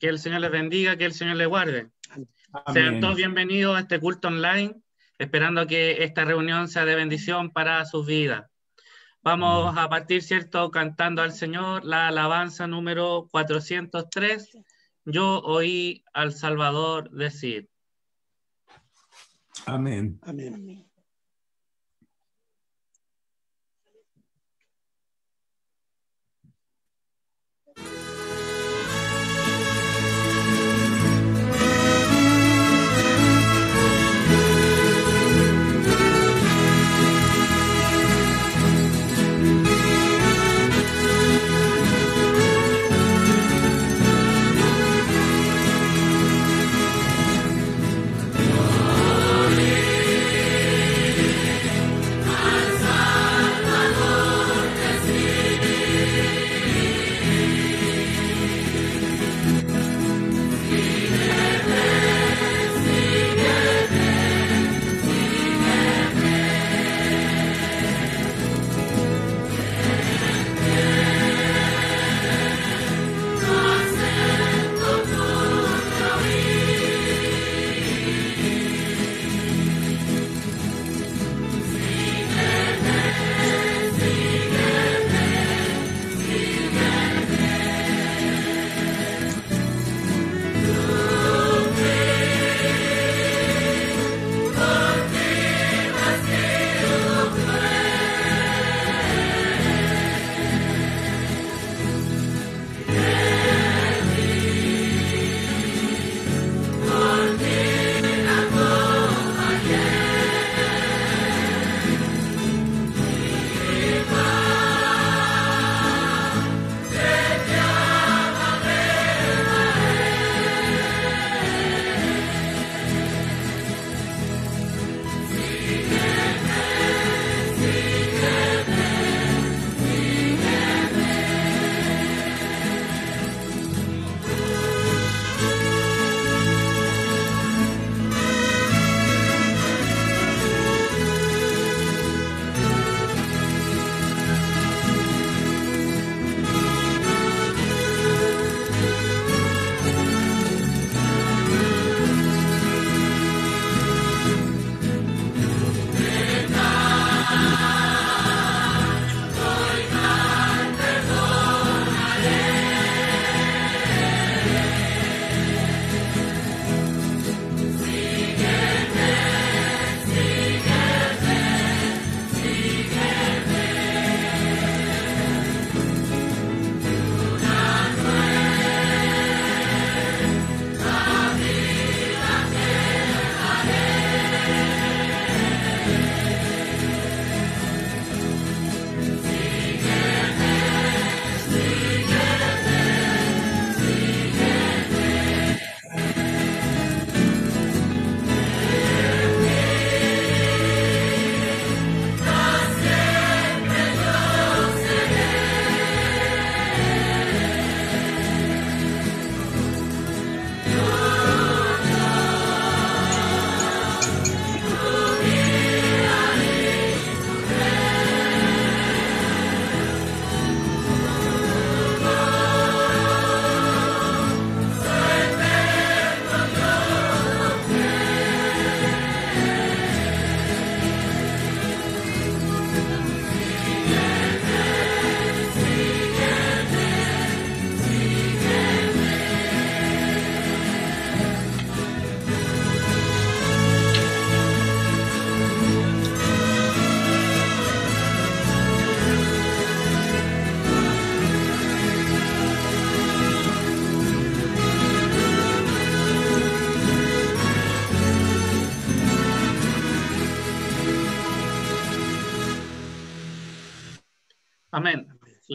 Que el Señor les bendiga, que el Señor les guarde. Sean todos bienvenidos a este culto online, esperando que esta reunión sea de bendición para sus vidas. Vamos a partir, ¿cierto?, cantando al Señor la alabanza número 403. Yo oí al Salvador decir. Amén. Amén. Amén.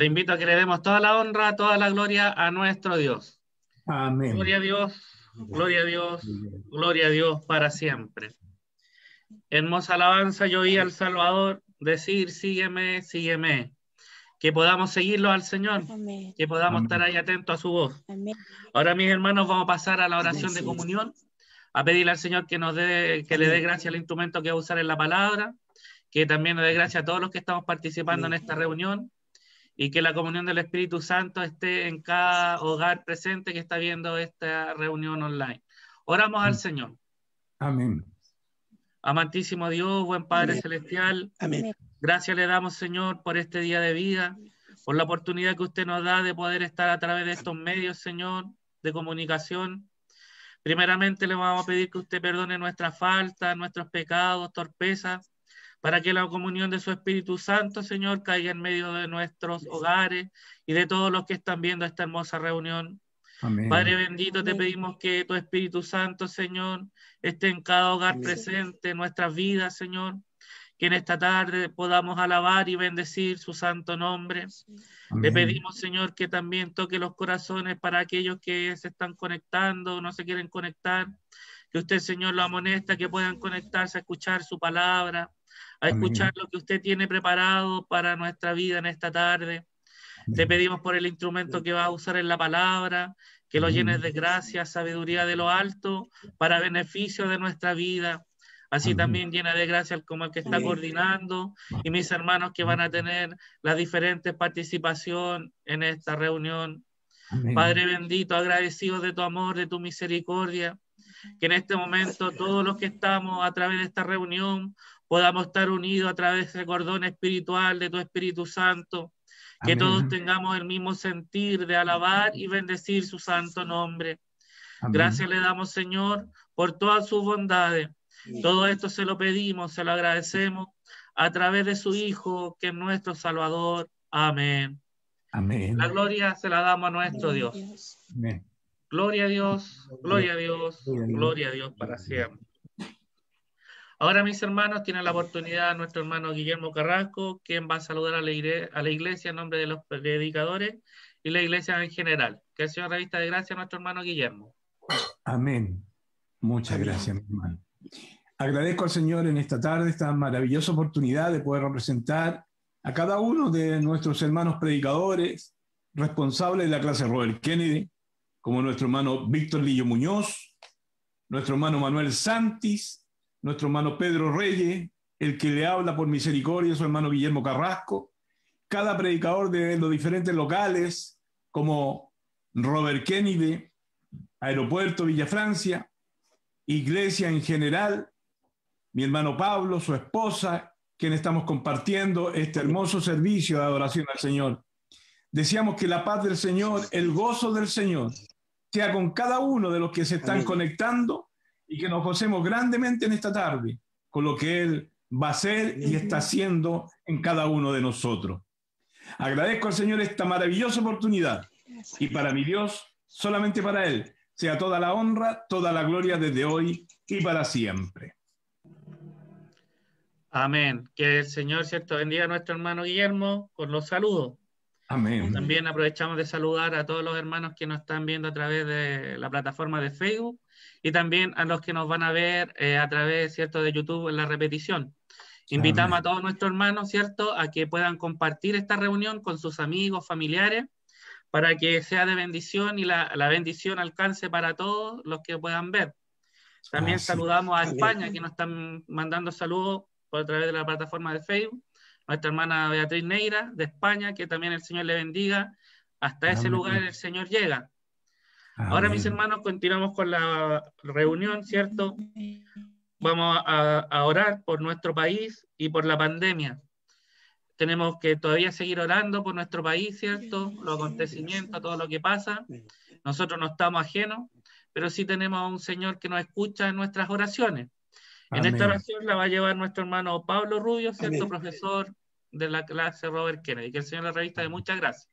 Le invito a que le demos toda la honra, toda la gloria a nuestro Dios. Amén. Gloria a Dios, gloria a Dios, gloria a Dios para siempre. Hermosa alabanza, yo oí al Salvador decir, sígueme, sígueme. Que podamos seguirlo al Señor, que podamos estar ahí atentos a su voz. Ahora, mis hermanos, vamos a pasar a la oración de comunión, a pedirle al Señor que nos dé, que le dé gracia al instrumento que va a usar en la palabra, que también nos dé gracia a todos los que estamos participando en esta reunión y que la comunión del Espíritu Santo esté en cada hogar presente que está viendo esta reunión online. Oramos al Señor. Amén. Amantísimo Dios, buen Padre Celestial. Amén. Gracias le damos, Señor, por este día de vida, por la oportunidad que usted nos da de poder estar a través de estos medios, Señor, de comunicación. Primeramente le vamos a pedir que usted perdone nuestras faltas, nuestros pecados, torpezas, para que la comunión de su Espíritu Santo, Señor, caiga en medio de nuestros hogares y de todos los que están viendo esta hermosa reunión. Padre bendito, te pedimos que tu Espíritu Santo, Señor, esté en cada hogar presente, en nuestras vidas, Señor. Que en esta tarde podamos alabar y bendecir su santo nombre. Le pedimos, Señor, que también toque los corazones para aquellos que se están conectando, no se quieren conectar. Que usted, Señor, lo amonesta, que puedan conectarse a escuchar su palabra, a escuchar lo que usted tiene preparado para nuestra vida en esta tarde. Te pedimos por el instrumento que va a usar en la palabra, que lo llenes de gracia, sabiduría de lo alto, para beneficio de nuestra vida. Así también llena de gracia como el que está coordinando y mis hermanos que van a tener la diferente participación en esta reunión. Padre bendito, agradecido de tu amor, de tu misericordia, que en este momento todos los que estamos a través de esta reunión podamos estar unidos a través del cordón espiritual de tu Espíritu Santo que todos tengamos el mismo sentir de alabar y bendecir su santo nombre. Gracias le damos, Señor, por todas sus bondades. Todo esto se lo pedimos, se lo agradecemos a través de su Hijo, que es nuestro Salvador. Amén. Amén. La gloria se la damos a nuestro Dios. Amén. Gloria a Dios, gloria a Dios, gloria a Dios para siempre. Ahora, mis hermanos, tienen la oportunidad nuestro hermano Guillermo Carrasco, quien va a saludar a la, iglesia, en nombre de los predicadores y la iglesia en general. Que el Señor revista de gracia a nuestro hermano Guillermo. Amén. Muchas gracias, mi hermano. Agradezco al Señor en esta tarde esta maravillosa oportunidad de poder representar a cada uno de nuestros hermanos predicadores, responsables de la clase Robert Kennedy, como nuestro hermano Víctor Lillo Muñoz, nuestro hermano Manuel Santis, nuestro hermano Pedro Reyes, el que le habla por misericordia, su hermano Guillermo Carrasco, cada predicador de los diferentes locales, como Robert Kennedy, Aeropuerto Villa Francia, Iglesia en general, mi hermano Pablo, su esposa, quien estamos compartiendo este hermoso servicio de adoración al Señor. Deseamos que la paz del Señor, el gozo del Señor, sea con cada uno de los que se están conectando y que nos gocemos grandemente en esta tarde con lo que Él va a hacer y está haciendo en cada uno de nosotros. Agradezco al Señor esta maravillosa oportunidad y para mi Dios, solamente para Él, sea toda la honra, toda la gloria desde hoy y para siempre. Amén. Que el Señor, cierto, bendiga a nuestro hermano Guillermo con los saludos. Amén. También aprovechamos de saludar a todos los hermanos que nos están viendo a través de la plataforma de Facebook y también a los que nos van a ver eh, a través, ¿cierto?, de YouTube en la repetición. Invitamos a todos nuestros hermanos, ¿cierto?, a que puedan compartir esta reunión con sus amigos, familiares, para que sea de bendición y la, bendición alcance para todos los que puedan ver. También saludamos a España, que nos están mandando saludos por a través de la plataforma de Facebook. Nuestra hermana Beatriz Neira, de España, que también el Señor le bendiga. Hasta ese lugar el Señor llega. Ahora, mis hermanos, continuamos con la reunión, ¿cierto? Vamos a, orar por nuestro país y por la pandemia. Tenemos que todavía seguir orando por nuestro país, ¿cierto? Los acontecimientos, todo lo que pasa. Nosotros no estamos ajenos, pero sí tenemos a un Señor que nos escucha en nuestras oraciones. En esta oración la va a llevar nuestro hermano Pablo Rubio, ¿cierto? Profesor de la clase Robert Kennedy. Que el Señor la revista de muchas gracias.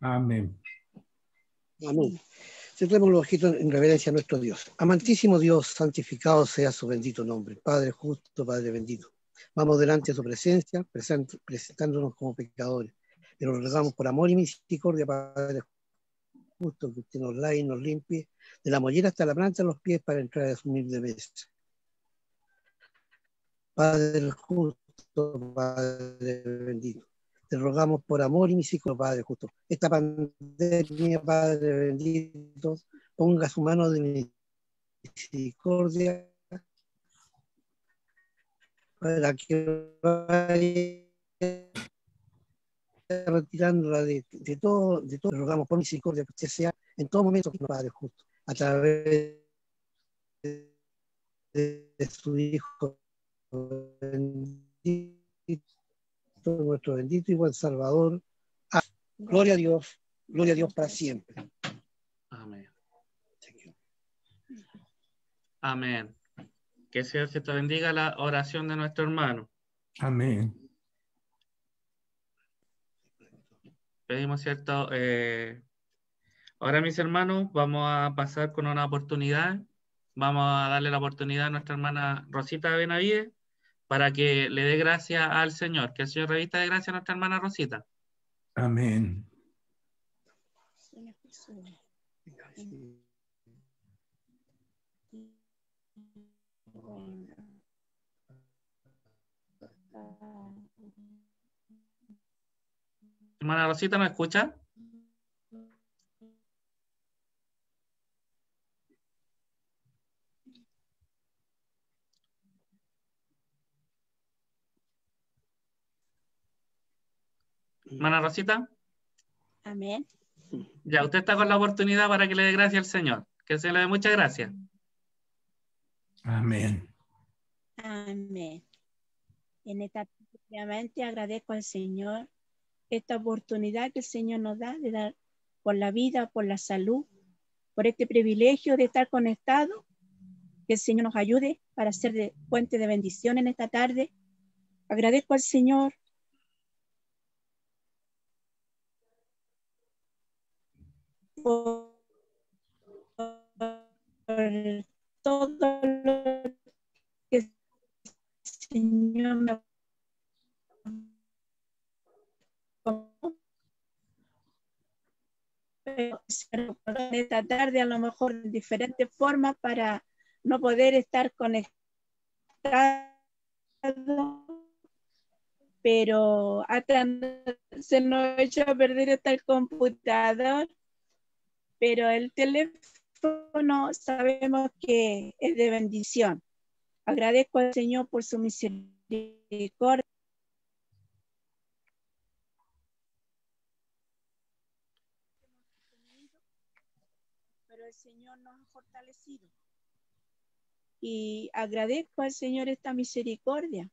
Amén. Amén. Centremos los ojitos en reverencia a nuestro Dios. Amantísimo Dios, santificado sea su bendito nombre. Padre justo, Padre bendito. Vamos delante de su presencia, presentándonos como pecadores. Pero rogamos por amor y misericordia, Padre justo, que usted nos lave y nos limpie, de la mollera hasta la planta de los pies para entrar a asumir de mesa. Padre justo, Padre bendito, te rogamos por amor y misericordia, Padre justo. Esta pandemia, Padre bendito, ponga su mano de misericordia para que vaya retirándola de, de, todo, de todo, rogamos por misericordia que usted sea en todo momento Padre justo, a través de, de su Hijo bendito, nuestro bendito y buen Salvador. Gloria a Dios, gloria a Dios para siempre. Amén. Amén. Que el Señor te bendiga la oración de nuestro hermano. Amén. pedimos, ¿cierto? Eh, ahora, mis hermanos, vamos a pasar con una oportunidad. Vamos a darle la oportunidad a nuestra hermana Rosita Benavides para que le dé gracia al Señor. Que el Señor revista de gracia a nuestra hermana Rosita. Amén. Hermana Rosita, ¿me escucha? Hermana Rosita. Amén. Ya, usted está con la oportunidad para que le dé gracia al Señor. Que se le dé muchas gracias. Amén. Amén. En esta, obviamente agradezco al Señor esta oportunidad que el Señor nos da de dar por la vida, por la salud, por este privilegio de estar conectado. Que el Señor nos ayude para ser de puente de bendición en esta tarde. Agradezco al Señor por, todo lo que el Señor me esta tarde a lo mejor de diferentes formas para no poder estar conectado, pero se nos ha hecho perder hasta el computador, pero el teléfono sabemos que es de bendición. Agradezco al Señor por su misericordia Señor nos ha fortalecido. Y agradezco al Señor esta misericordia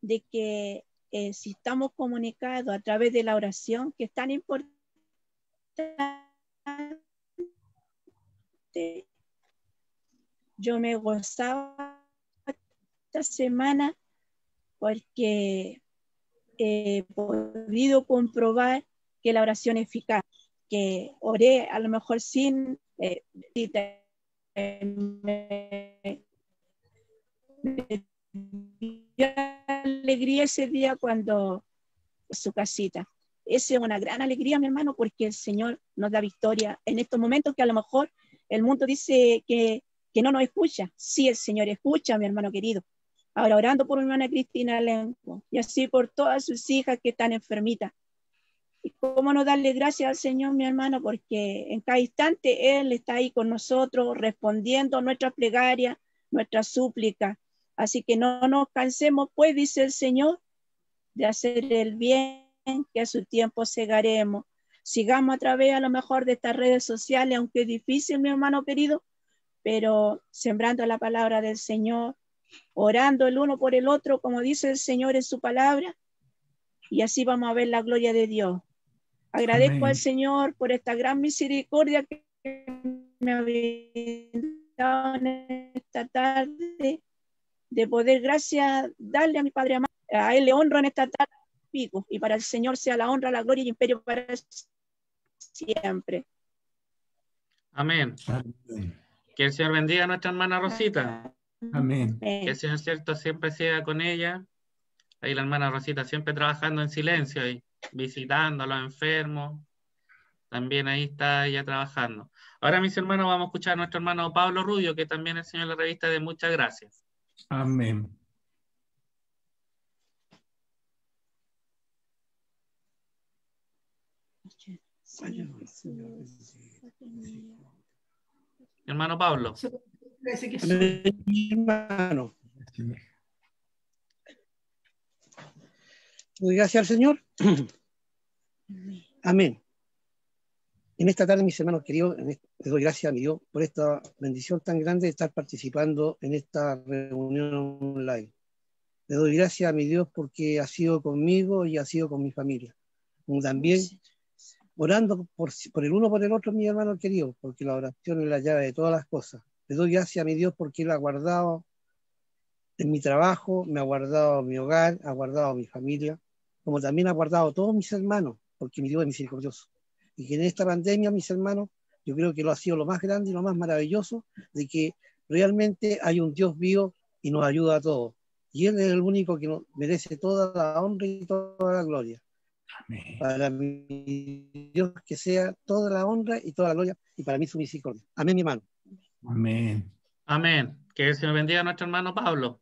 de que eh, si estamos comunicados a través de la oración, que es tan importante, yo me gozaba esta semana porque he podido comprobar que la oración es eficaz, que oré a lo mejor sin eh, me, dio alegría ese día cuando su casita. Esa es una gran alegría, mi hermano, porque el Señor nos da victoria en estos momentos que a lo mejor el mundo dice que, que no nos escucha. Sí, el Señor escucha, mi hermano querido. Ahora orando por mi hermana Cristina Lenco y así por todas sus hijas que están enfermitas. Y cómo no darle gracias al Señor, mi hermano, porque en cada instante Él está ahí con nosotros, respondiendo nuestras plegarias, nuestras súplicas. Así que no nos cansemos, pues, dice el Señor, de hacer el bien, que a su tiempo segaremos. Sigamos a través a lo mejor de estas redes sociales, aunque es difícil, mi hermano querido, pero sembrando la palabra del Señor, orando el uno por el otro, como dice el Señor en su palabra, y así vamos a ver la gloria de Dios. Agradezco al Señor por esta gran misericordia que me ha dado en esta tarde, de poder, gracias, darle a mi Padre amado. A Él le honro en esta tarde, pico, y para el Señor sea la honra, la gloria y imperio para siempre. Amén. Que el Señor bendiga a nuestra hermana Rosita. Amén. Que el Señor cierto siempre sea con ella. Ahí la hermana Rosita siempre trabajando en silencio ahí. visitando a los enfermos. También ahí está ella trabajando. Ahora, mis hermanos, vamos a escuchar a nuestro hermano Pablo Rubio, que también es el señor de la revista de Muchas Gracias. Amén. Hermano Pablo. hermano. Gracias al Señor. Amén. En esta tarde, mis hermanos queridos, les doy gracias a mi Dios por esta bendición tan grande de estar participando en esta reunión online. Le doy gracias a mi Dios porque ha sido conmigo y ha sido con mi familia. Como también orando por, por el uno por el otro, mi hermano querido, porque la oración es la llave de todas las cosas. Le doy gracias a mi Dios porque Él ha guardado en mi trabajo, me ha guardado mi hogar, ha guardado mi familia, como también ha guardado todos mis hermanos, porque mi Dios es misericordioso y que en esta pandemia, mis hermanos, yo creo que lo ha sido lo más grande y lo más maravilloso de que realmente hay un Dios vivo y nos ayuda a todos. Y Él es el único que merece toda la honra y toda la gloria. Para mi Dios que sea toda la honra y toda la gloria y para mí su misericordia. Amén, mi hermano. Amén. Amén. Que el Señor bendiga a nuestro hermano Pablo.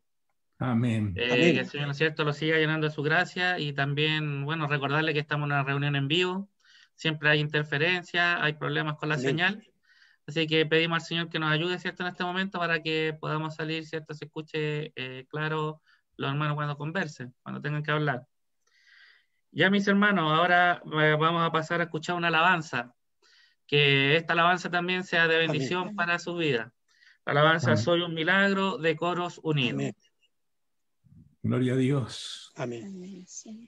Amén. Eh, Que el Señor, ¿no es cierto?, lo siga llenando de su gracia y también, bueno, recordarle que estamos en una reunión en vivo siempre hay interferencia, hay problemas con la señal. Así que pedimos al Señor que nos ayude, ¿cierto?, en este momento para que podamos salir, ¿cierto?, se escuche eh, claro los hermanos cuando conversen, cuando tengan que hablar. Ya, mis hermanos, ahora eh, vamos a pasar a escuchar una alabanza. Que esta alabanza también sea de bendición para su vida. Alabanza Soy un Milagro de Coros Unidos. Gloria a Dios. Amén.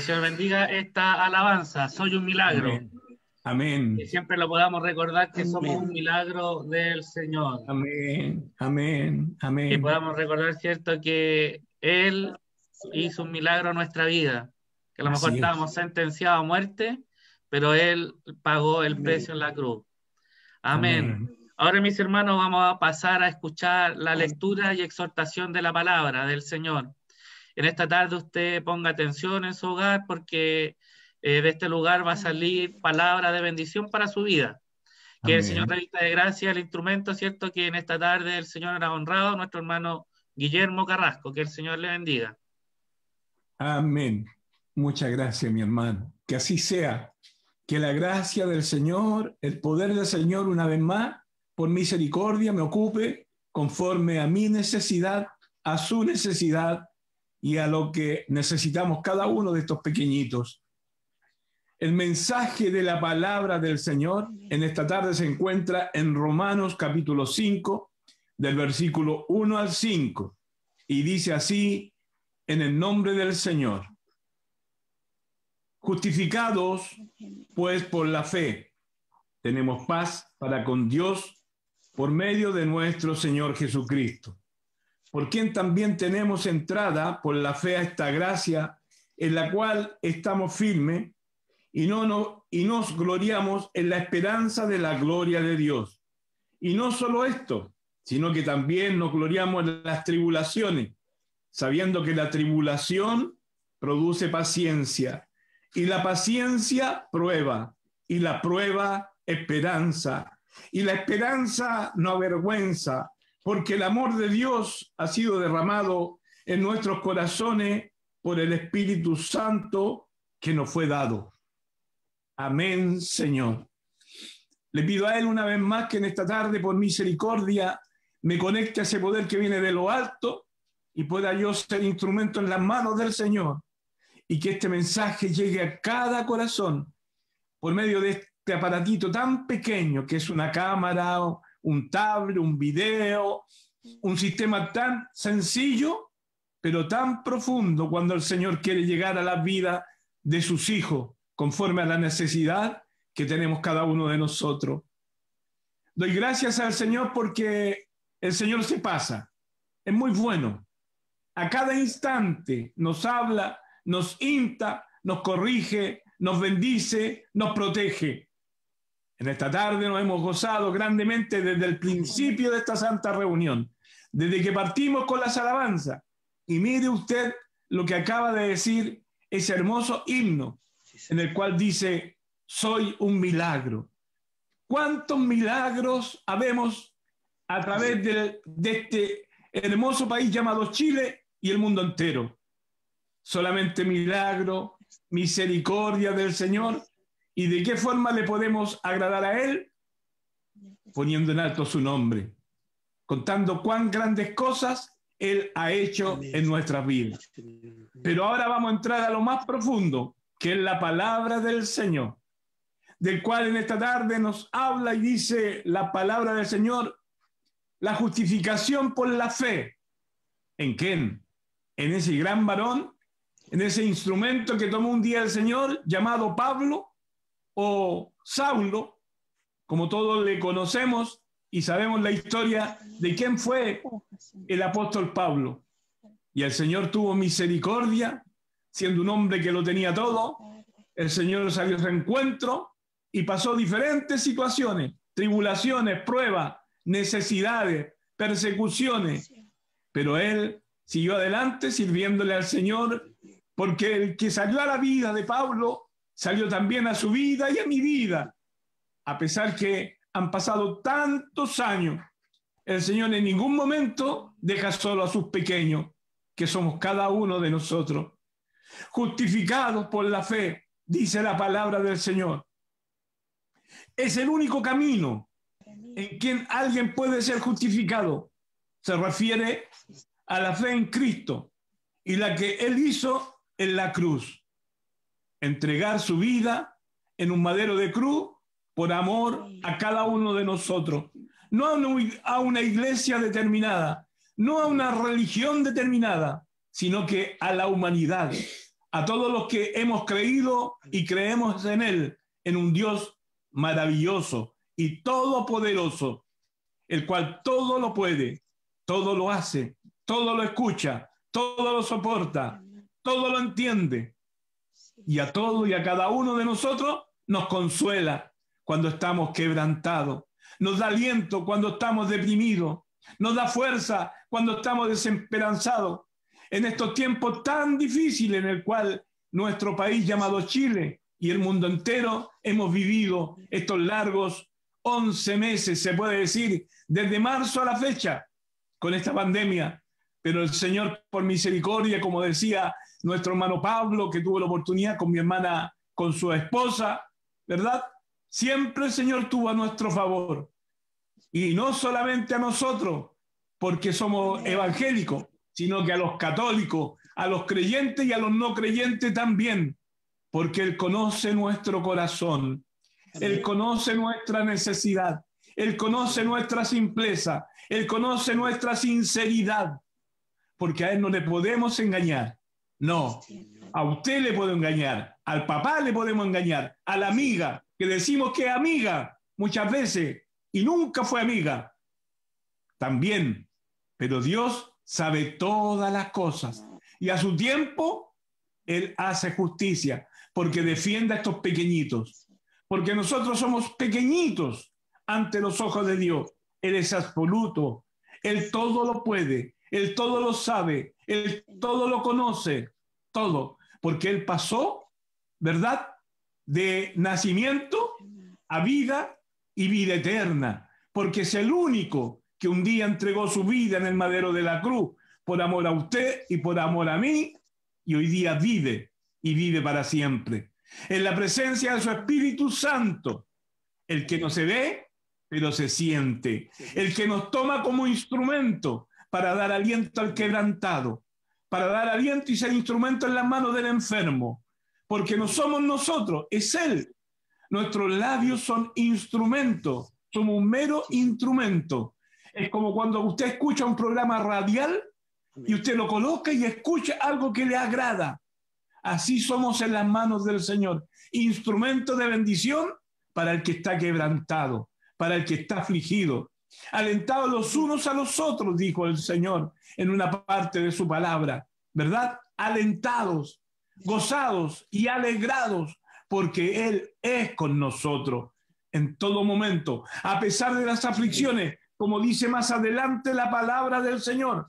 El Señor bendiga esta alabanza. Soy un milagro. Amén. Y siempre lo podamos recordar que somos un milagro del Señor. Amén. Amén. Amén. Y podamos recordar, cierto, que Él hizo un milagro en nuestra vida. Que a lo mejor estábamos sentenciados a muerte, pero Él pagó el precio en la cruz. Amén. Ahora, mis hermanos, vamos a pasar a escuchar la lectura y exhortación de la palabra del Señor. En esta tarde usted ponga atención en su hogar porque eh, de este lugar va a salir palabra de bendición para su vida. Que el Señor revista de gracia el instrumento, ¿cierto? Que en esta tarde el Señor ha honrado, nuestro hermano Guillermo Carrasco. Que el Señor le bendiga. Amén. Muchas gracias, mi hermano. Que así sea. Que la gracia del Señor, el poder del Señor, una vez más, por misericordia, me ocupe conforme a mi necesidad, a su necesidad y a lo que necesitamos cada uno de estos pequeñitos. El mensaje de la palabra del Señor en esta tarde se encuentra en Romanos capítulo 5, del versículo 1 al 5, y dice así, en el nombre del Señor. Justificados, pues, por la fe, tenemos paz para con Dios por medio de nuestro Señor Jesucristo por quien también tenemos entrada por la fe a esta gracia en la cual estamos firmes y, no, no, y nos gloriamos en la esperanza de la gloria de Dios. Y no solo esto, sino que también nos gloriamos en las tribulaciones, sabiendo que la tribulación produce paciencia y la paciencia prueba y la prueba esperanza y la esperanza no avergüenza porque el amor de Dios ha sido derramado en nuestros corazones por el Espíritu Santo que nos fue dado. Amén, Señor. Le pido a Él una vez más que en esta tarde, por misericordia, me conecte a ese poder que viene de lo alto y pueda yo ser instrumento en las manos del Señor y que este mensaje llegue a cada corazón por medio de este aparatito tan pequeño que es una cámara un tablet, un video, un sistema tan sencillo, pero tan profundo cuando el Señor quiere llegar a la vida de sus hijos, conforme a la necesidad que tenemos cada uno de nosotros. Doy gracias al Señor porque el Señor se pasa, es muy bueno. A cada instante nos habla, nos insta, nos corrige, nos bendice, nos protege. En esta tarde nos hemos gozado grandemente desde el principio de esta santa reunión, desde que partimos con las alabanzas. Y mire usted lo que acaba de decir ese hermoso himno en el cual dice, soy un milagro. ¿Cuántos milagros habemos a través de, de este hermoso país llamado Chile y el mundo entero? Solamente milagro, misericordia del Señor ¿Y de qué forma le podemos agradar a Él? Poniendo en alto su nombre, contando cuán grandes cosas Él ha hecho en nuestras vidas. Pero ahora vamos a entrar a lo más profundo, que es la palabra del Señor, del cual en esta tarde nos habla y dice la palabra del Señor, la justificación por la fe. ¿En quién? En ese gran varón, en ese instrumento que tomó un día el Señor llamado Pablo o Saulo, como todos le conocemos y sabemos la historia de quién fue el apóstol Pablo. Y el Señor tuvo misericordia, siendo un hombre que lo tenía todo. El Señor salió a su encuentro y pasó diferentes situaciones, tribulaciones, pruebas, necesidades, persecuciones. Pero él siguió adelante sirviéndole al Señor, porque el que salió a la vida de Pablo salió también a su vida y a mi vida. A pesar que han pasado tantos años, el Señor en ningún momento deja solo a sus pequeños, que somos cada uno de nosotros. justificados por la fe, dice la palabra del Señor. Es el único camino en que alguien puede ser justificado. Se refiere a la fe en Cristo y la que Él hizo en la cruz. Entregar su vida en un madero de cruz por amor a cada uno de nosotros. No a una iglesia determinada, no a una religión determinada, sino que a la humanidad, a todos los que hemos creído y creemos en Él, en un Dios maravilloso y todopoderoso, el cual todo lo puede, todo lo hace, todo lo escucha, todo lo soporta, todo lo entiende. Y a todo y a cada uno de nosotros nos consuela cuando estamos quebrantados, nos da aliento cuando estamos deprimidos, nos da fuerza cuando estamos desesperanzados. En estos tiempos tan difíciles en el cual nuestro país llamado Chile y el mundo entero hemos vivido estos largos 11 meses, se puede decir, desde marzo a la fecha, con esta pandemia. Pero el Señor, por misericordia, como decía nuestro hermano Pablo, que tuvo la oportunidad con mi hermana, con su esposa, ¿verdad? Siempre el Señor tuvo a nuestro favor. Y no solamente a nosotros, porque somos evangélicos, sino que a los católicos, a los creyentes y a los no creyentes también, porque Él conoce nuestro corazón, Él conoce nuestra necesidad, Él conoce nuestra simpleza, Él conoce nuestra sinceridad, porque a Él no le podemos engañar. No, a usted le puedo engañar, al papá le podemos engañar, a la amiga, que decimos que es amiga muchas veces y nunca fue amiga. También, pero Dios sabe todas las cosas y a su tiempo Él hace justicia porque defiende a estos pequeñitos, porque nosotros somos pequeñitos ante los ojos de Dios. Él es absoluto, Él todo lo puede, Él todo lo sabe, Él todo lo conoce, todo, porque Él pasó, ¿verdad? De nacimiento a vida y vida eterna, porque es el único que un día entregó su vida en el madero de la cruz por amor a usted y por amor a mí, y hoy día vive y vive para siempre. En la presencia de su Espíritu Santo, el que no se ve, pero se siente, el que nos toma como instrumento para dar aliento al quebrantado, para dar aliento y ser instrumento en las manos del enfermo, porque no somos nosotros, es Él. Nuestros labios son instrumentos, somos un mero instrumento. Es como cuando usted escucha un programa radial y usted lo coloca y escucha algo que le agrada. Así somos en las manos del Señor, instrumento de bendición para el que está quebrantado, para el que está afligido. Alentados los unos a los otros, dijo el Señor en una parte de su palabra, ¿verdad? Alentados, gozados y alegrados, porque Él es con nosotros en todo momento, a pesar de las aflicciones, como dice más adelante la palabra del Señor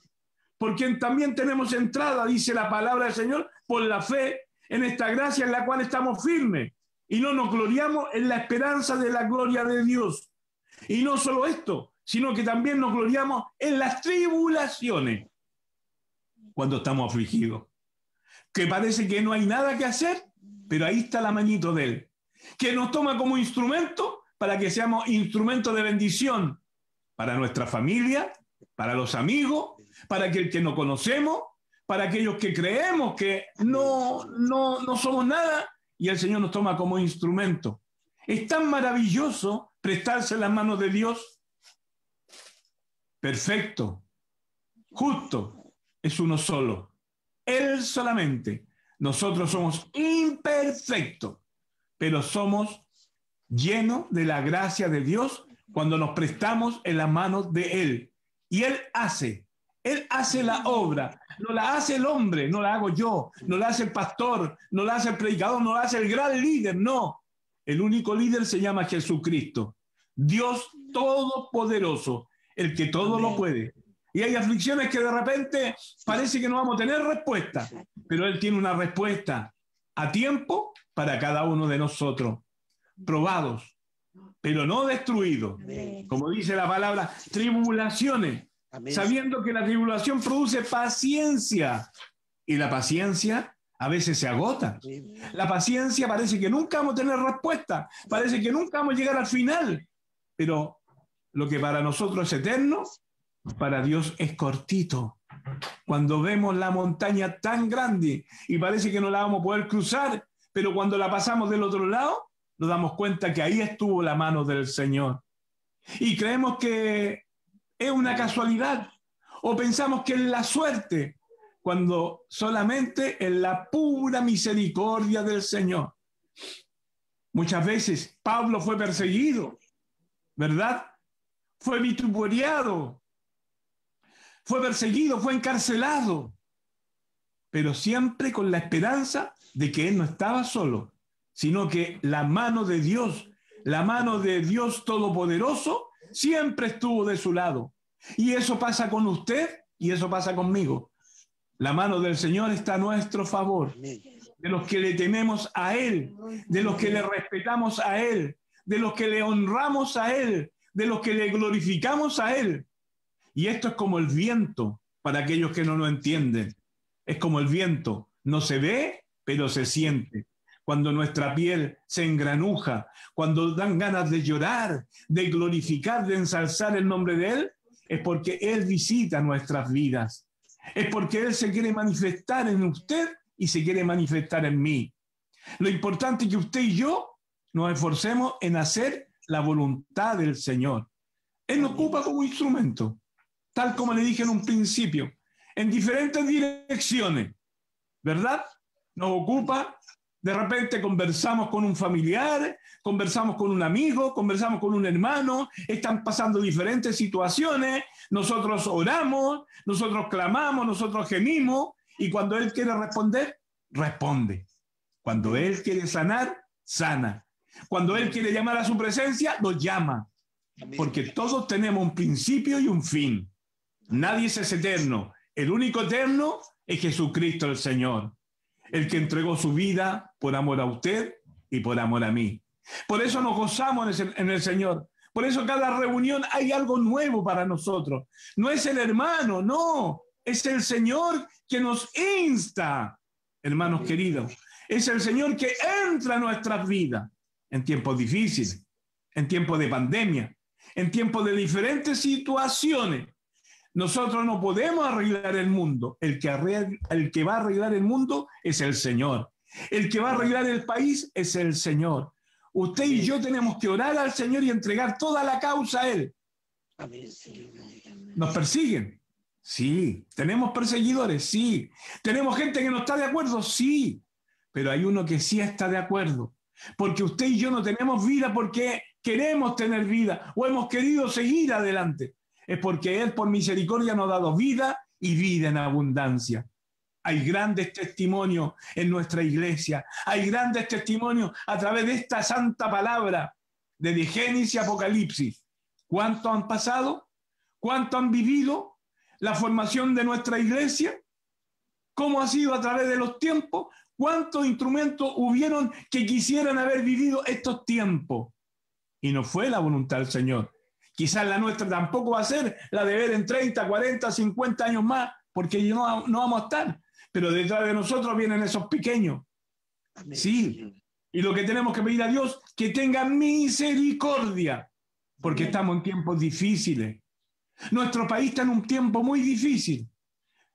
porque también tenemos entrada, dice la palabra del Señor, por la fe en esta gracia en la cual estamos firmes. Y no nos gloriamos en la esperanza de la gloria de Dios. Y no solo esto, sino que también nos gloriamos en las tribulaciones cuando estamos afligidos. Que parece que no hay nada que hacer, pero ahí está la manito de Él. Que nos toma como instrumento para que seamos instrumentos de bendición para nuestra familia, para los amigos, para aquel que no conocemos, para aquellos que creemos que no, no, no somos nada y el Señor nos toma como instrumento. Es tan maravilloso prestarse en las manos de Dios. Perfecto, justo, es uno solo. Él solamente. Nosotros somos imperfectos, pero somos llenos de la gracia de Dios cuando nos prestamos en las manos de Él. Y Él hace. Él hace la obra, no la hace el hombre, no la hago yo, no la hace el pastor, no la hace el predicador, no la hace el gran líder, no. El único líder se llama Jesucristo, Dios todopoderoso, el que todo lo puede. Y hay aflicciones que de repente parece que no vamos a tener respuesta, pero Él tiene una respuesta a tiempo para cada uno de nosotros, probados, pero no destruidos. Como dice la palabra, tribulaciones sabiendo que la tribulación produce paciencia y la paciencia a veces se agota. La paciencia parece que nunca vamos a tener respuesta, parece que nunca vamos a llegar al final, pero lo que para nosotros es eterno, para Dios es cortito. Cuando vemos la montaña tan grande y parece que no la vamos a poder cruzar, pero cuando la pasamos del otro lado, nos damos cuenta que ahí estuvo la mano del Señor. Y creemos que es una casualidad o pensamos que es la suerte, cuando solamente es la pura misericordia del Señor. Muchas veces Pablo fue perseguido, ¿verdad? Fue vituperiado, fue perseguido, fue encarcelado, pero siempre con la esperanza de que él no estaba solo, sino que la mano de Dios, la mano de Dios Todopoderoso, siempre estuvo de su lado. Y eso pasa con usted y eso pasa conmigo. La mano del Señor está a nuestro favor, de los que le tememos a Él, de los que le respetamos a Él, de los que le honramos a Él, de los que le glorificamos a Él. Y esto es como el viento para aquellos que no lo entienden. Es como el viento, no se ve, pero se siente. Cuando nuestra piel se engranuja, cuando dan ganas de llorar, de glorificar, de ensalzar el nombre de Él, es porque Él visita nuestras vidas es porque Él se quiere manifestar en usted y se quiere manifestar en mí. Lo importante es que usted y yo nos esforcemos en hacer la voluntad del Señor. Él nos ocupa como instrumento, tal como le dije en un principio, en diferentes direcciones, ¿verdad? Nos ocupa de repente conversamos con un familiar, conversamos con un amigo, conversamos con un hermano, están pasando diferentes situaciones, nosotros oramos, nosotros clamamos, nosotros gemimos, y cuando Él quiere responder, responde. Cuando Él quiere sanar, sana. Cuando Él quiere llamar a su presencia, nos llama. Porque todos tenemos un principio y un fin. Nadie es eterno. El único eterno es Jesucristo el Señor el que entregó su vida por amor a usted y por amor a mí. Por eso nos gozamos en el Señor. Por eso cada reunión hay algo nuevo para nosotros. No es el hermano, no, es el Señor que nos insta, hermanos queridos. Es el Señor que entra a nuestras vidas en tiempos difíciles, en tiempos de pandemia, en tiempos de diferentes situaciones. Nosotros no podemos arreglar el mundo. El que, el que va a arreglar el mundo es el Señor. El que va a arreglar el país es el Señor. Usted y yo tenemos que orar al Señor y entregar toda la causa a Él. ¿Nos persiguen? Sí. ¿Tenemos perseguidores? Sí. ¿Tenemos gente que no está de acuerdo? Sí. Pero hay uno que sí está de acuerdo. Porque usted y yo no tenemos vida porque queremos tener vida o hemos querido seguir adelante es porque Él por misericordia nos ha dado vida y vida en abundancia. Hay grandes testimonios en nuestra iglesia, hay grandes testimonios a través de esta santa palabra de Génesis y Apocalipsis. ¿Cuánto han pasado? ¿Cuánto han vivido la formación de nuestra iglesia? ¿Cómo ha sido a través de los tiempos? ¿Cuántos instrumentos hubieron que quisieran haber vivido estos tiempos? Y no fue la voluntad del Señor. Quizás la nuestra tampoco va a ser la de ver en 30, 40, 50 años más, porque no, no vamos a estar. Pero detrás de nosotros vienen esos pequeños. Sí. Y lo que tenemos que pedir a Dios, que tenga misericordia, porque estamos en tiempos difíciles. Nuestro país está en un tiempo muy difícil.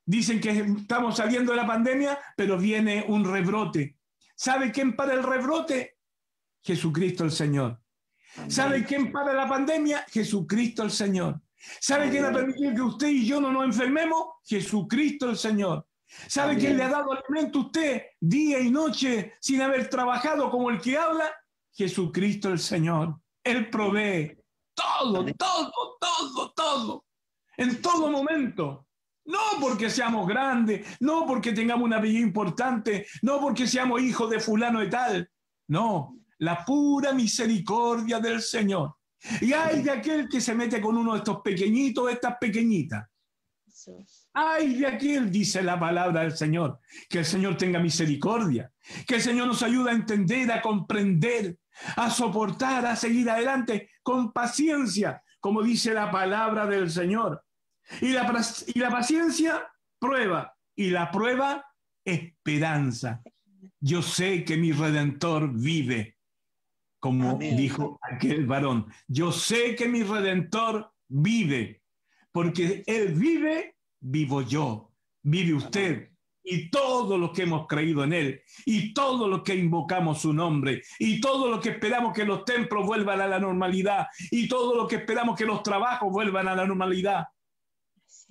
Dicen que estamos saliendo de la pandemia, pero viene un rebrote. ¿Sabe quién para el rebrote? Jesucristo el Señor. ¿Sabe quién para la pandemia? Jesucristo el Señor. ¿Sabe quién ha permitido que usted y yo no nos enfermemos? Jesucristo el Señor. ¿Sabe quién le ha dado alimento a usted día y noche sin haber trabajado como el que habla? Jesucristo el Señor. Él provee todo, todo, todo, todo. En todo momento. No porque seamos grandes, no porque tengamos una vida importante, no porque seamos hijos de fulano y tal. No, la pura misericordia del Señor. Y hay de aquel que se mete con uno de estos pequeñitos, estas pequeñitas. Ay de aquel, dice la palabra del Señor, que el Señor tenga misericordia, que el Señor nos ayude a entender, a comprender, a soportar, a seguir adelante con paciencia, como dice la palabra del Señor. Y la, y la paciencia prueba, y la prueba esperanza. Yo sé que mi redentor vive, como dijo aquel varón. Yo sé que mi redentor vive, porque él vive, vivo yo, vive usted, y todos los que hemos creído en Él, y todos los que invocamos su nombre, y todos los que esperamos que los templos vuelvan a la normalidad, y todos los que esperamos que los trabajos vuelvan a la normalidad.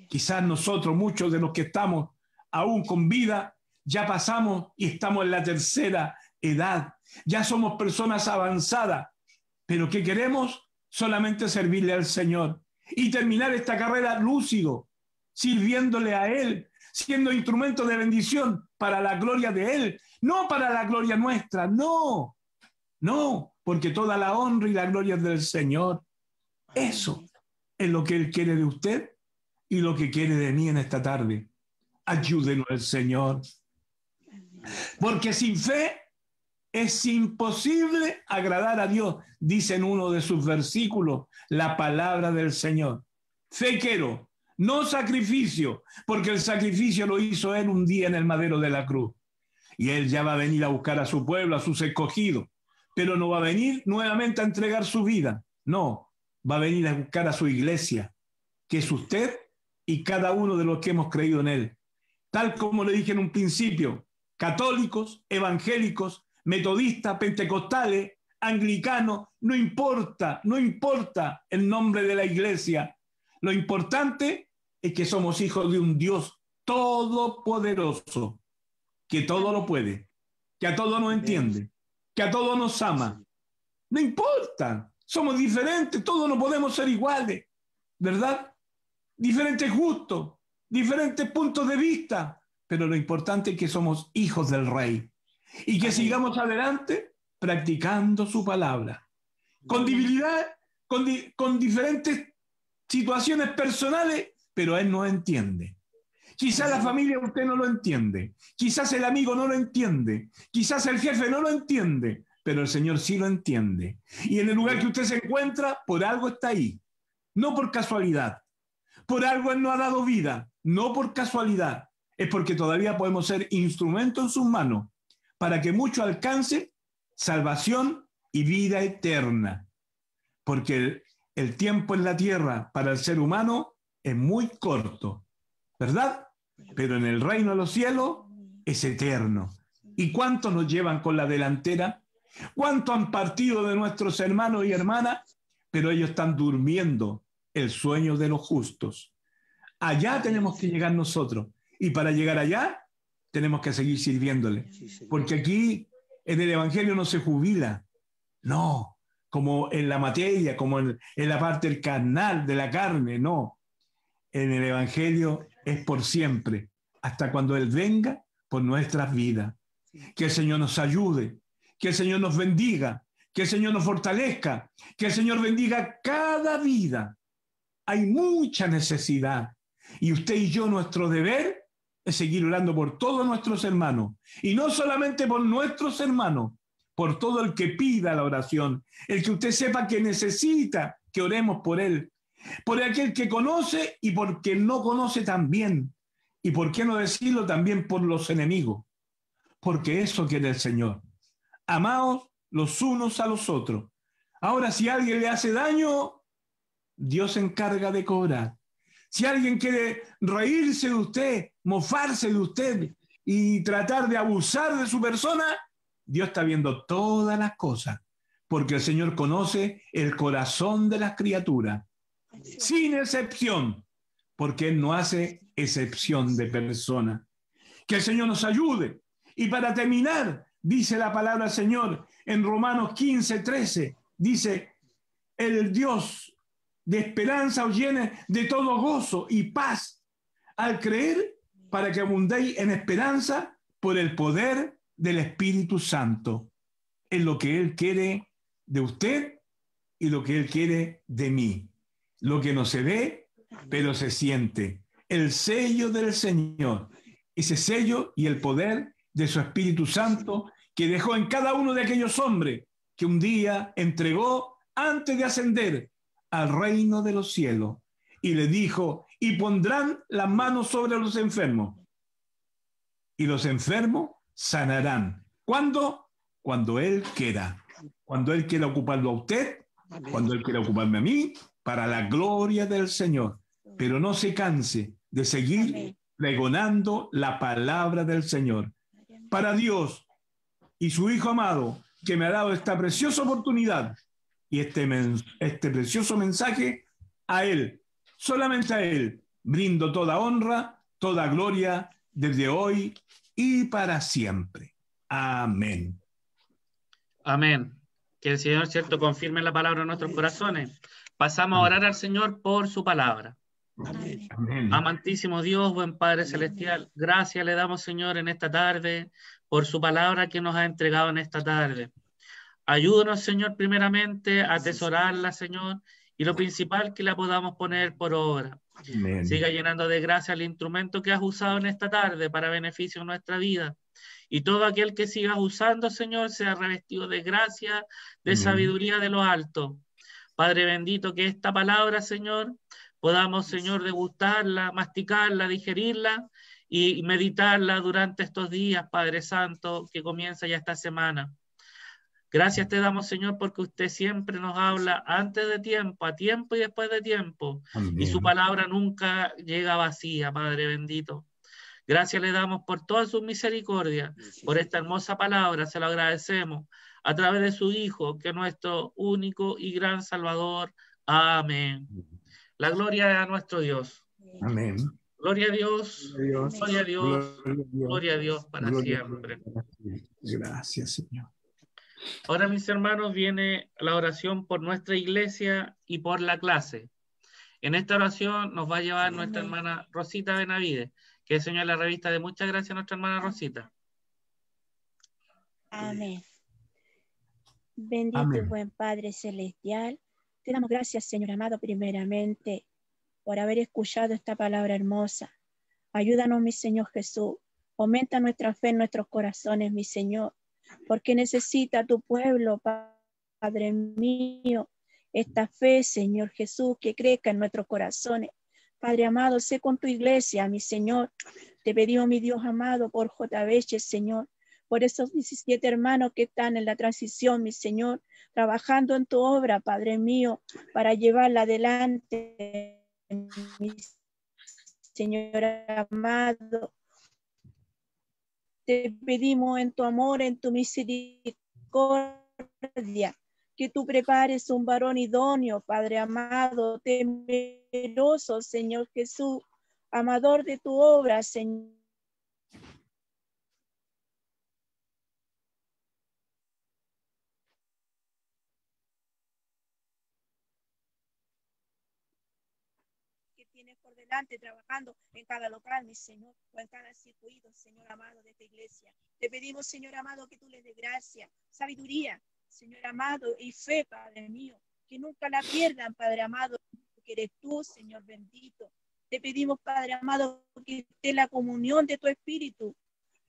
Quizás nosotros, muchos de los que estamos aún con vida, ya pasamos y estamos en la tercera edad, ya somos personas avanzadas, pero que queremos solamente servirle al Señor y terminar esta carrera lúcido, sirviéndole a Él, siendo instrumento de bendición para la gloria de Él, no para la gloria nuestra, no, no, porque toda la honra y la gloria es del Señor. Eso es lo que Él quiere de usted y lo que quiere de mí en esta tarde. Ayúdenos el Señor. Porque sin fe es imposible agradar a Dios, dice en uno de sus versículos la palabra del Señor. Fe quiero, no sacrificio, porque el sacrificio lo hizo Él un día en el madero de la cruz. Y Él ya va a venir a buscar a su pueblo, a sus escogidos, pero no va a venir nuevamente a entregar su vida, no, va a venir a buscar a su iglesia, que es usted y cada uno de los que hemos creído en Él. Tal como le dije en un principio, católicos, evangélicos, metodistas, pentecostales, anglicanos, no importa, no importa el nombre de la iglesia. Lo importante es que somos hijos de un Dios todopoderoso, que todo lo puede, que a todo nos entiende, que a todo nos ama. No importa, somos diferentes, todos no podemos ser iguales, ¿verdad? Diferentes gustos, diferentes puntos de vista, pero lo importante es que somos hijos del rey y que sigamos adelante practicando su palabra, con debilidad, con, con diferentes situaciones personales pero él no entiende. Quizás la familia usted no lo entiende, quizás el amigo no lo entiende, quizás el jefe no lo entiende, pero el Señor sí lo entiende. Y en el lugar que usted se encuentra, por algo está ahí, no por casualidad. Por algo Él no ha dado vida, no por casualidad. Es porque todavía podemos ser instrumento en sus manos para que mucho alcance salvación y vida eterna. Porque el, el tiempo en la tierra para el ser humano es muy corto, ¿verdad? Pero en el reino de los cielos es eterno. ¿Y cuántos nos llevan con la delantera? ¿Cuántos han partido de nuestros hermanos y hermanas? Pero ellos están durmiendo el sueño de los justos. Allá tenemos que llegar nosotros. Y para llegar allá, tenemos que seguir sirviéndole. Porque aquí en el Evangelio no se jubila. No, como en la materia, como en, en la parte del carnal, de la carne, no en el Evangelio es por siempre, hasta cuando Él venga por nuestras vidas. Que el Señor nos ayude, que el Señor nos bendiga, que el Señor nos fortalezca, que el Señor bendiga cada vida. Hay mucha necesidad y usted y yo nuestro deber es seguir orando por todos nuestros hermanos y no solamente por nuestros hermanos, por todo el que pida la oración, el que usted sepa que necesita que oremos por él, por aquel que conoce y por quien no conoce también. Y por qué no decirlo también por los enemigos. Porque eso quiere el Señor. Amaos los unos a los otros. Ahora, si alguien le hace daño, Dios se encarga de cobrar. Si alguien quiere reírse de usted, mofarse de usted y tratar de abusar de su persona, Dios está viendo todas las cosas, porque el Señor conoce el corazón de las criaturas sin excepción, porque Él no hace excepción de persona. Que el Señor nos ayude. Y para terminar, dice la palabra Señor en Romanos 15, 13, dice, el Dios de esperanza os llene de todo gozo y paz al creer para que abundéis en esperanza por el poder del Espíritu Santo, en lo que Él quiere de usted y lo que Él quiere de mí lo que no se ve, pero se siente. El sello del Señor, ese sello y el poder de su Espíritu Santo que dejó en cada uno de aquellos hombres que un día entregó antes de ascender al reino de los cielos y le dijo, y pondrán las manos sobre los enfermos y los enfermos sanarán. ¿Cuándo? Cuando Él quiera. Cuando Él quiera ocuparlo a usted, cuando Él quiera ocuparme a mí, para la gloria del Señor. Pero no se canse de seguir pregonando la palabra del Señor. Para Dios y su Hijo amado, que me ha dado esta preciosa oportunidad y este, este precioso mensaje, a Él, solamente a Él, brindo toda honra, toda gloria desde hoy y para siempre. Amén. Amén. Que el Señor, cierto, confirme la palabra en nuestros corazones. Pasamos a orar al Señor por su palabra. Amén. Amantísimo Dios, buen Padre Celestial, gracias le damos, Señor, en esta tarde por su palabra que nos ha entregado en esta tarde. Ayúdanos, Señor, primeramente a atesorarla, Señor, y lo principal que la podamos poner por obra. Siga llenando de gracia el instrumento que has usado en esta tarde para beneficio de nuestra vida. Y todo aquel que sigas usando, Señor, sea revestido de gracia, de sabiduría de lo alto. Padre bendito, que esta palabra, Señor, podamos, Señor, degustarla, masticarla, digerirla y meditarla durante estos días, Padre Santo, que comienza ya esta semana. Gracias te damos, Señor, porque usted siempre nos habla antes de tiempo, a tiempo y después de tiempo. Y su palabra nunca llega vacía, Padre bendito. Gracias le damos por toda su misericordia, por esta hermosa palabra, se lo agradecemos a través de su Hijo, que es nuestro único y gran Salvador. Amén. La gloria a nuestro Dios. Amén. Gloria a Dios. Gloria a Dios. Gloria a Dios, para siempre. Gracias, Señor. Ahora, mis hermanos, viene la oración por nuestra iglesia y por la clase. En esta oración nos va a llevar nuestra hermana Rosita Benavide, que es señor la revista de muchas gracias a nuestra hermana Rosita. Amén. Bendito y buen Padre Celestial. Te damos gracias, Señor amado, primeramente, por haber escuchado esta palabra hermosa. Ayúdanos, mi Señor Jesús. Aumenta nuestra fe en nuestros corazones, mi Señor porque necesita tu pueblo, Padre mío, esta fe, Señor Jesús, que crezca en nuestros corazones. Padre amado, sé con tu iglesia, mi Señor. Te pedimos, mi Dios amado, por JBH, Señor, por esos 17 hermanos que están en la transición, mi Señor, trabajando en tu obra, Padre mío, para llevarla adelante, Señor amado te pedimos en tu amor, en tu misericordia, que tú prepares un varón idóneo, Padre amado, temeroso, Señor Jesús, amador de tu obra, Señor tienes por delante trabajando en cada local, mi Señor, o en cada circuito, Señor amado, de esta iglesia. Te pedimos, Señor amado, que tú les dé gracia, sabiduría, Señor amado, y fe, Padre mío, que nunca la pierdan, Padre amado, que eres tú, Señor bendito. Te pedimos, Padre amado, que esté la comunión de tu Espíritu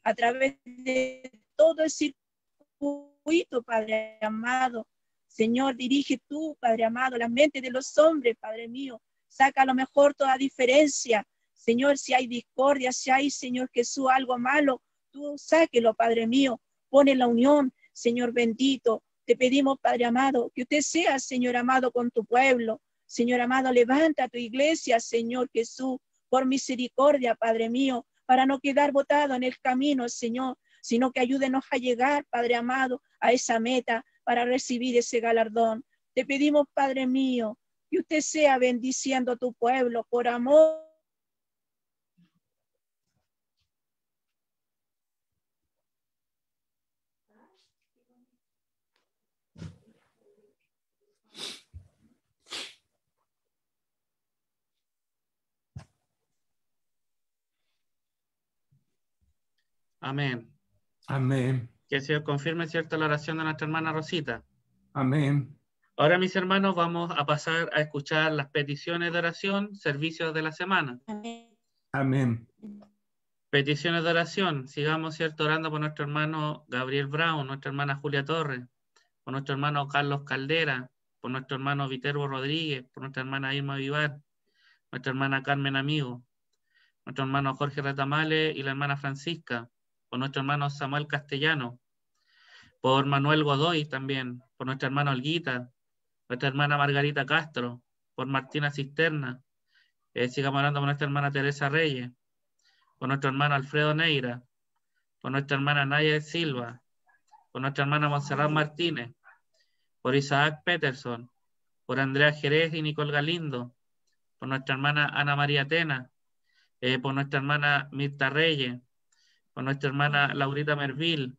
a través de todo el circuito, Padre amado. Señor, dirige tú, Padre amado, la mente de los hombres, Padre mío, saca a lo mejor toda diferencia. Señor, si hay discordia, si hay, Señor Jesús, algo malo, tú sáquelo, Padre mío, pone la unión, Señor bendito. Te pedimos, Padre amado, que usted sea, Señor amado, con tu pueblo. Señor amado, levanta tu iglesia, Señor Jesús, por misericordia, Padre mío, para no quedar botado en el camino, Señor, sino que ayúdenos a llegar, Padre amado, a esa meta para recibir ese galardón. Te pedimos, Padre mío, que usted sea bendiciendo a tu pueblo por amor. Amén. Amén. Que el Señor confirme cierta la oración de nuestra hermana Rosita. Amén. Ahora, mis hermanos, vamos a pasar a escuchar las peticiones de oración, servicios de la semana. Amén. Peticiones de oración. Sigamos, ¿cierto? Orando por nuestro hermano Gabriel Brown, nuestra hermana Julia Torres, por nuestro hermano Carlos Caldera, por nuestro hermano Viterbo Rodríguez, por nuestra hermana Irma Vivar, nuestra hermana Carmen Amigo, nuestro hermano Jorge Ratamale y la hermana Francisca, por nuestro hermano Samuel Castellano, por Manuel Godoy también, por nuestra hermana Olguita, nuestra hermana Margarita Castro, por Martina Cisterna, eh, sigamos hablando por nuestra hermana Teresa Reyes, por nuestro hermano Alfredo Neira, por nuestra hermana Naya Silva, por nuestra hermana Monserrat Martínez, por Isaac Peterson, por Andrea Jerez y Nicole Galindo, por nuestra hermana Ana María Tena, eh, por nuestra hermana Mirta Reyes, por nuestra hermana Laurita Merville.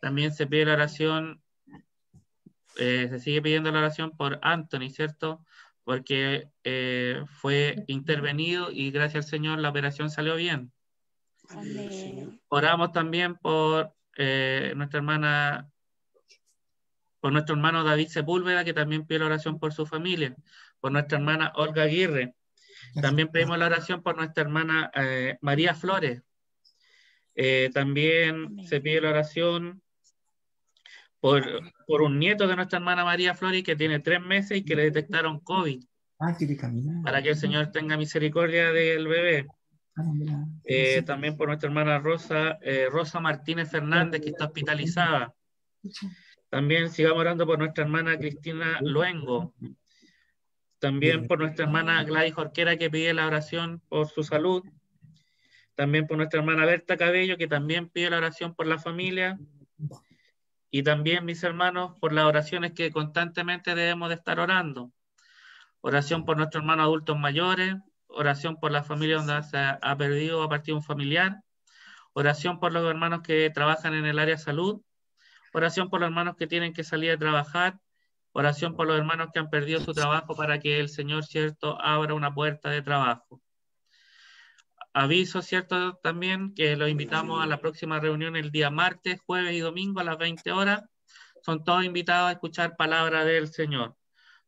También se pide la oración, eh, se sigue pidiendo la oración por Anthony, ¿cierto? Porque eh, fue intervenido y gracias al Señor la operación salió bien. Oramos también por nuestra hermana por nuestro hermano David Sepúlveda, que también pide la oración por su familia, por nuestra hermana Olga Aguirre. También pedimos la oración por nuestra hermana eh, María Flores. Eh, también se pide la oración por, por, un nieto de nuestra hermana María Flores que tiene tres meses y que le detectaron COVID. Ah, para que el Señor tenga misericordia del bebé. Ah, eh, también por nuestra hermana Rosa, Rosa Martínez Fernández, que está hospitalizada. También sigamos orando por nuestra hermana Cristina Luengo. También por nuestra hermana Gladys Jorquera que pide la oración por su salud. También por nuestra hermana Berta Cabello que también pide la oración por la familia. Y también, mis hermanos, por las oraciones que constantemente debemos de estar orando. Oración por nuestros hermanos adultos mayores, oración por la familia donde se ha perdido o ha partido un familiar, oración por los hermanos que trabajan en el área salud, oración por los hermanos que tienen que salir a trabajar, oración por los hermanos que han perdido su trabajo para que el Señor, cierto, abra una puerta de trabajo. Aviso, cierto, también que los invitamos a la próxima reunión el día martes, jueves y domingo a las 20 horas. Son todos invitados a escuchar palabra del Señor.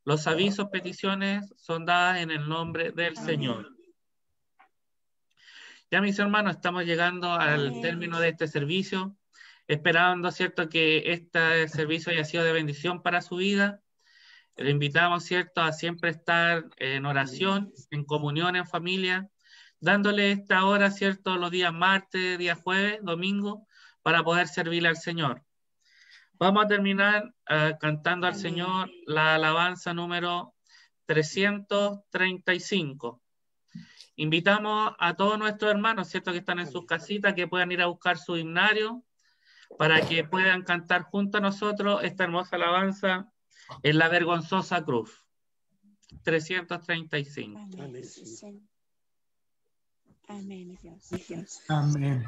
Los avisos, peticiones son dadas en el nombre del Señor. Ya mis hermanos, estamos llegando al término de este servicio esperando, ¿cierto?, que este servicio haya sido de bendición para su vida. Le invitamos, ¿cierto?, a siempre estar en oración, en comunión, en familia, dándole esta hora, ¿cierto?, los días martes, día jueves, domingo, para poder servirle al Señor. Vamos a terminar eh, cantando al Señor la alabanza número 335. Invitamos a todos nuestros hermanos, ¿cierto?, que están en sus casitas, que puedan ir a buscar su himnario para que puedan cantar junto a nosotros esta hermosa alabanza en la vergonzosa cruz. 335. Amén. Amén.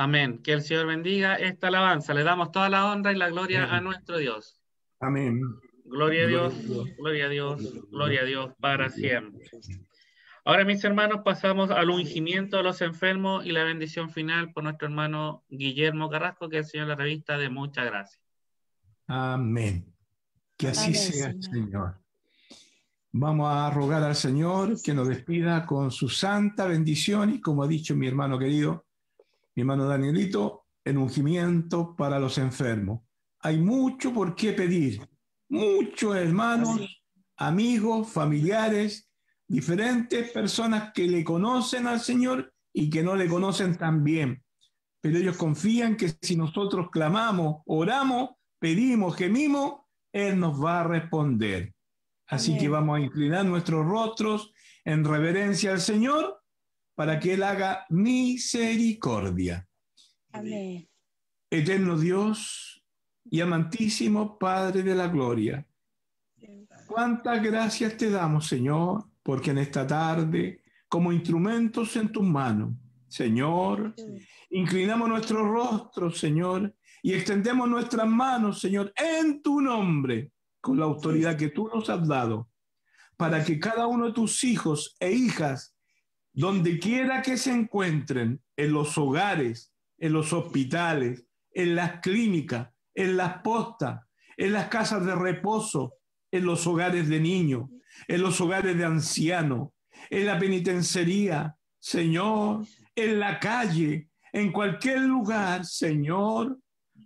Amén. Que el Señor bendiga esta alabanza. Le damos toda la honra y la gloria a nuestro Dios. Amén. Gloria a Dios, gloria a Dios, gloria a Dios para siempre. Ahora, mis hermanos, pasamos al ungimiento de los enfermos y la bendición final por nuestro hermano Guillermo Carrasco, que es el Señor la revista de mucha gracia. Amén. Que así sea, Señor. Vamos a rogar al Señor que nos despida con su santa bendición y, como ha dicho mi hermano querido, mi hermano Danielito, el ungimiento para los enfermos. Hay mucho por qué pedir, muchos hermanos, amigos, familiares, diferentes personas que le conocen al Señor y que no le conocen tan bien. Pero ellos confían que si nosotros clamamos, oramos, pedimos, gemimos, Él nos va a responder. Así que vamos a inclinar nuestros rostros en reverencia al Señor para que Él haga misericordia. Amén. Eterno Dios y amantísimo Padre de la Gloria, cuántas gracias te damos, Señor, porque en esta tarde, como instrumentos en tus manos, Señor, inclinamos nuestro rostro, Señor, y extendemos nuestras manos, Señor, en tu nombre, con la autoridad que tú nos has dado, para que cada uno de tus hijos e hijas donde quiera que se encuentren, en los hogares, en los hospitales, en las clínicas, en las postas, en las casas de reposo, en los hogares de niños, en los hogares de ancianos, en la penitenciaría, Señor, en la calle, en cualquier lugar, Señor,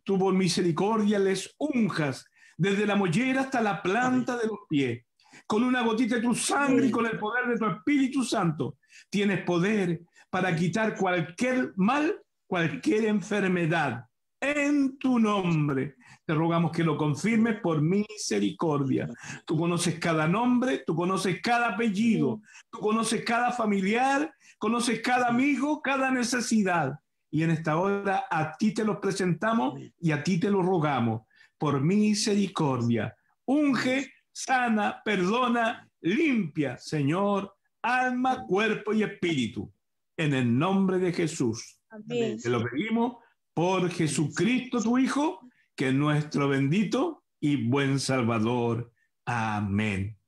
tu misericordia les unjas desde la mollera hasta la planta de los pies, con una gotita de tu sangre y con el poder de tu Espíritu Santo, tienes poder para quitar cualquier mal, cualquier enfermedad. En tu nombre te rogamos que lo confirmes por misericordia. Tú conoces cada nombre, tú conoces cada apellido, tú conoces cada familiar, conoces cada amigo, cada necesidad. Y en esta hora a ti te lo presentamos y a ti te lo rogamos por misericordia. Unge, sana, perdona, limpia, Señor, alma, cuerpo y espíritu. En el nombre de Jesús. Te lo pedimos por Jesucristo, tu Hijo, que es nuestro bendito y buen Salvador. Amén.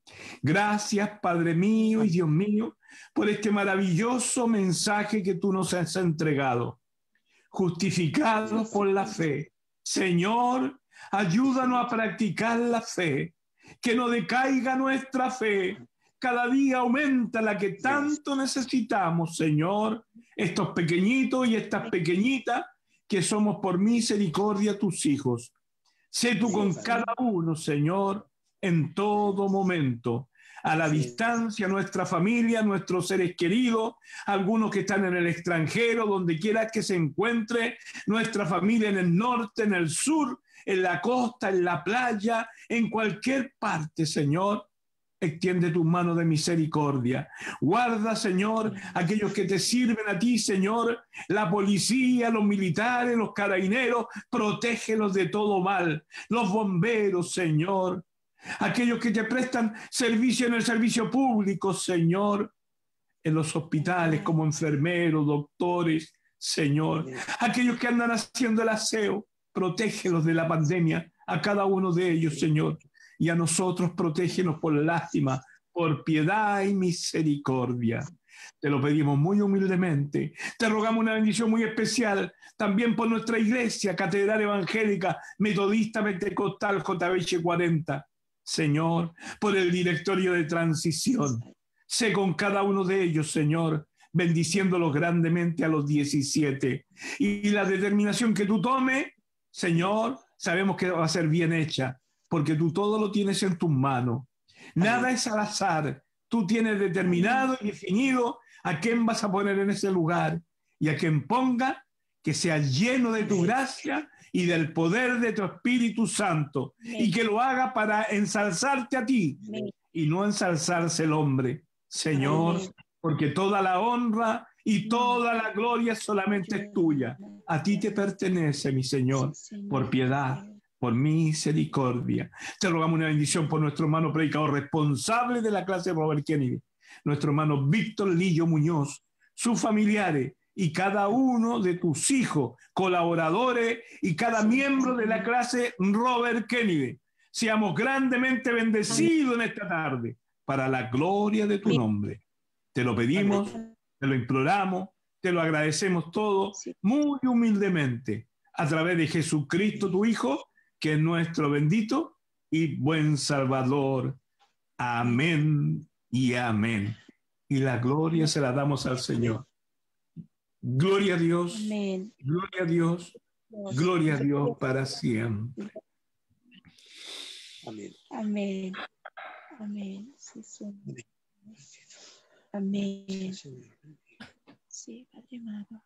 Gracias, Padre mío y Dios mío, por este maravilloso mensaje que tú nos has entregado. Justificados por la fe. Señor, ayúdanos a practicar la fe, que no decaiga nuestra fe, cada día aumenta la que tanto necesitamos, Señor, estos pequeñitos y estas pequeñitas que somos por misericordia tus hijos. Sé tú con cada uno, Señor, en todo momento. A la distancia, nuestra familia, nuestros seres queridos, algunos que están en el extranjero, donde quiera que se encuentre, nuestra familia en el norte, en el sur, en la costa, en la playa, en cualquier parte, Señor. Extiende tu mano de misericordia. Guarda, Señor, aquellos que te sirven a ti, Señor, la policía, los militares, los carabineros, protégelos de todo mal. Los bomberos, Señor, aquellos que te prestan servicio en el servicio público, Señor, en los hospitales como enfermeros, doctores, Señor, aquellos que andan haciendo el aseo, protégelos de la pandemia, a cada uno de ellos, Señor y a nosotros protégenos por lástima, por piedad y misericordia. Te lo pedimos muy humildemente. Te rogamos una bendición muy especial también por nuestra iglesia, Catedral Evangélica Metodista Pentecostal JBH 40. Señor, por el directorio de transición. Sé con cada uno de ellos, Señor, bendiciéndolos grandemente a los 17. Y la determinación que tú tomes, Señor, sabemos que va a ser bien hecha porque tú todo lo tienes en tus manos. Nada es al azar. Tú tienes determinado y definido a quién vas a poner en ese lugar y a quien ponga que sea lleno de tu gracia y del poder de tu Espíritu Santo y que lo haga para ensalzarte a ti y no ensalzarse el hombre. Señor, porque toda la honra y toda la gloria solamente es tuya. A ti te pertenece, mi Señor, por piedad por misericordia. Te rogamos una bendición por nuestro hermano predicador responsable de la clase Robert Kennedy, nuestro hermano Víctor Lillo Muñoz, sus familiares y cada uno de tus hijos, colaboradores y cada miembro de la clase Robert Kennedy. Seamos grandemente bendecidos en esta tarde para la gloria de tu nombre. Te lo pedimos, te lo imploramos, te lo agradecemos todo muy humildemente a través de Jesucristo, tu Hijo, que es nuestro bendito y buen Salvador. Amén y amén. Y la gloria se la damos al Señor. Gloria a Dios. Amén. Gloria a Dios. Gloria a Dios para siempre. Amén. Amén. Amén. Amén. Sí, Padre amado.